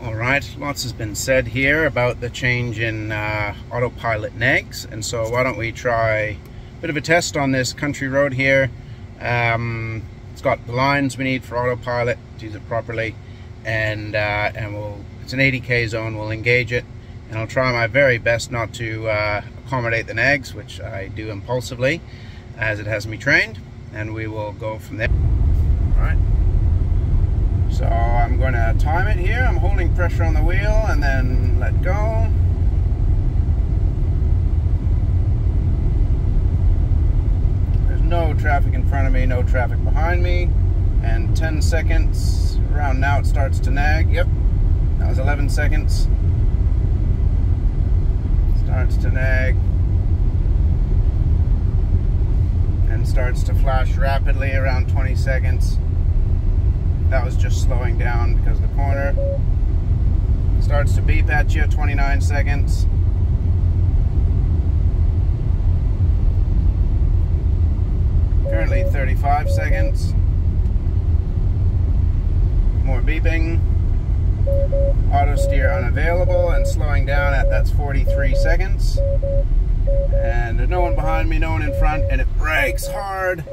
All right, lots has been said here about the change in uh, autopilot nags, and so why don't we try a bit of a test on this country road here. Um, it's got the lines we need for autopilot to use it properly, and uh, and we'll it's an 80k zone. We'll engage it, and I'll try my very best not to uh, accommodate the nags, which I do impulsively, as it has me trained, and we will go from there. All right. I'm going to time it here. I'm holding pressure on the wheel and then let go. There's no traffic in front of me, no traffic behind me. And 10 seconds, around now it starts to nag. Yep, that was 11 seconds. Starts to nag. And starts to flash rapidly around 20 seconds. That was just slowing down because the corner. Starts to beep at you, 29 seconds. Currently 35 seconds. More beeping. Auto steer unavailable and slowing down at that's 43 seconds. And there's no one behind me, no one in front, and it brakes hard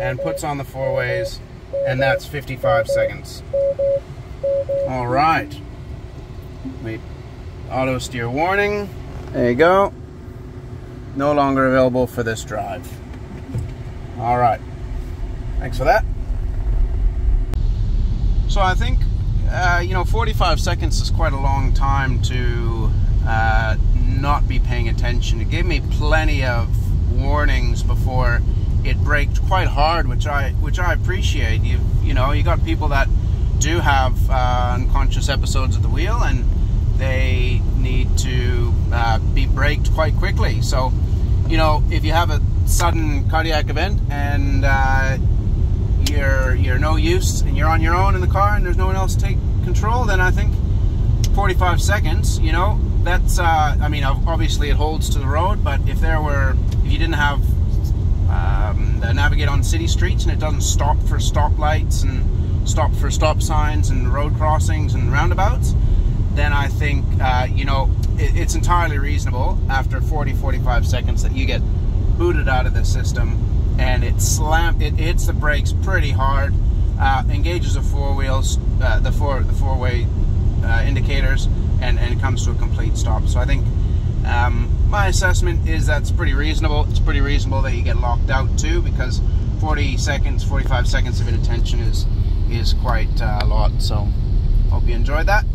and puts on the four ways and that's 55 seconds. All right. Wait. Auto steer warning. There you go. No longer available for this drive. All right. Thanks for that. So I think, uh, you know, 45 seconds is quite a long time to uh, not be paying attention. It gave me plenty of warnings before it braked quite hard, which I which I appreciate. You you know you got people that do have uh, unconscious episodes at the wheel, and they need to uh, be braked quite quickly. So, you know, if you have a sudden cardiac event and uh, you're you're no use and you're on your own in the car and there's no one else to take control, then I think 45 seconds. You know, that's uh, I mean, obviously it holds to the road, but if there were if you didn't have um, navigate on city streets and it doesn't stop for stoplights and stop for stop signs and road crossings and roundabouts, then I think, uh, you know, it, it's entirely reasonable after 40, 45 seconds that you get booted out of the system and it slam it hits the brakes pretty hard, uh, engages the four wheels, uh, the four the four way uh, indicators, and and it comes to a complete stop. So I think um, my assessment is that's pretty reasonable. It's pretty reasonable that you get locked out too, because 40 seconds, 45 seconds of inattention is is quite uh, a lot. So, hope you enjoyed that.